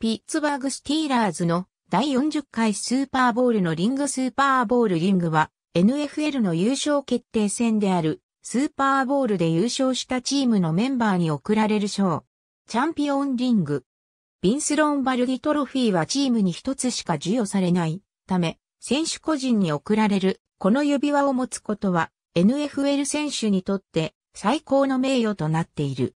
ピッツバーグスティーラーズの第40回スーパーボールのリングスーパーボールリングは NFL の優勝決定戦であるスーパーボールで優勝したチームのメンバーに贈られる賞。チャンピオンリング。ビンスロンバルディトロフィーはチームに一つしか授与されないため、選手個人に贈られるこの指輪を持つことは NFL 選手にとって最高の名誉となっている。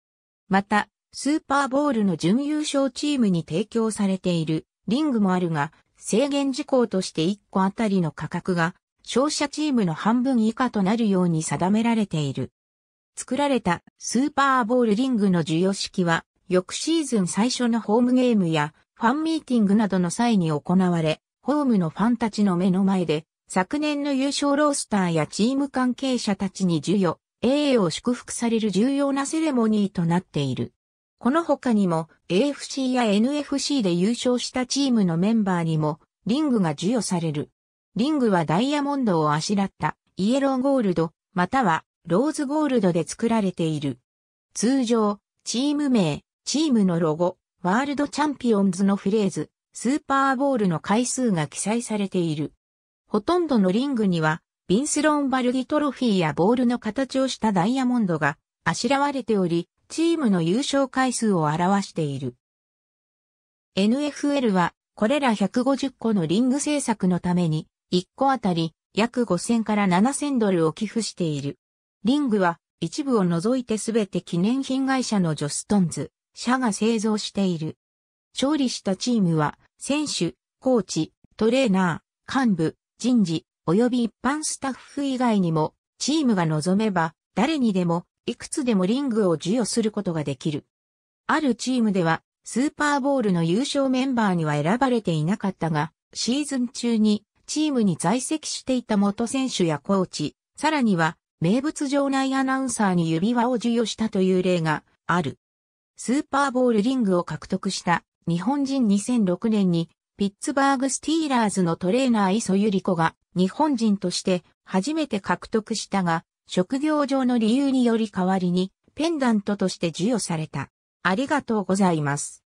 また、スーパーボールの準優勝チームに提供されているリングもあるが、制限事項として1個あたりの価格が勝者チームの半分以下となるように定められている。作られたスーパーボールリングの授与式は、翌シーズン最初のホームゲームやファンミーティングなどの際に行われ、ホームのファンたちの目の前で、昨年の優勝ロースターやチーム関係者たちに授与、栄誉を祝福される重要なセレモニーとなっている。この他にも AFC や NFC で優勝したチームのメンバーにもリングが授与される。リングはダイヤモンドをあしらったイエローゴールドまたはローズゴールドで作られている。通常、チーム名、チームのロゴ、ワールドチャンピオンズのフレーズ、スーパーボールの回数が記載されている。ほとんどのリングには、ビンスロンバルディトロフィーやボールの形をしたダイヤモンドがあしらわれており、チームの優勝回数を表している。NFL はこれら150個のリング制作のために1個あたり約5000から7000ドルを寄付している。リングは一部を除いてすべて記念品会社のジョストンズ社が製造している。勝利したチームは選手、コーチ、トレーナー、幹部、人事、及び一般スタッフ以外にもチームが望めば誰にでもいくつでもリングを授与することができる。あるチームでは、スーパーボールの優勝メンバーには選ばれていなかったが、シーズン中にチームに在籍していた元選手やコーチ、さらには名物場内アナウンサーに指輪を授与したという例がある。スーパーボールリングを獲得した日本人2006年にピッツバーグスティーラーズのトレーナー磯ゆり子が日本人として初めて獲得したが職業上の理由により代わりにペンダントとして授与された。ありがとうございます。